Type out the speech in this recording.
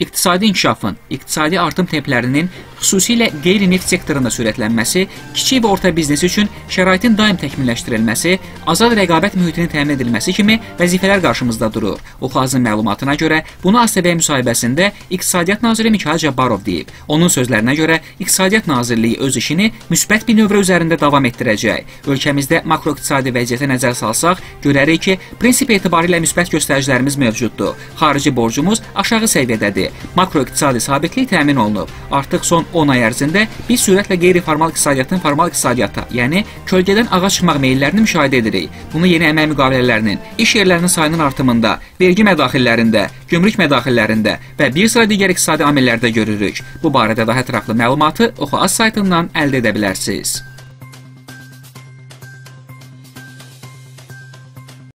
iqtisadi inkişafın, iqtisadi artım templərinin xüsusilə qeyri-neft sektorunda sürətlənməsi, kiçik və orta biznes üçün şəraitin daim təkmilləşdirilməsi, azad rəqabət mühitinin təmin edilməsi kimi vəzifələr qarşımızda durur. Oxazın məlumatına görə bunu ASV müsahibəsində İqtisadiyyat naziri Mikhail Cabbarov deyib. Onun sözlərinə görə İqtisadiyyat Nazirliyi öz işini müsbət bir növrə üzərində davam etdirəcək. Ölkəmizdə makroiqtisadi vəziyyətə nəzər salsaq, görərik ki, prinsip etibarilə müsbət göstəricilərimiz mövcuddur. Xarici borcumuz aşağı səviyyədədir. Makroiqtisadi sabitlik təmin olunub. Artıq son 10 ay ərzində biz sürətlə qeyri-formal iqtisadiyyatın formal iqtisadiyyata, yəni kölgədən ağa çıxmaq meyllərini müşahidə edirik. Bunu yeni əmək müqavilələrinin, iş yerlərinin sayının artımında, vergi mədaxillərində, gömrük mədaxillərində və bir sıra digər iqtisadi amillərdə görürük. Bu barədə daha ətraflı məlumatı Oxu saytından əldə edə bilərsiniz.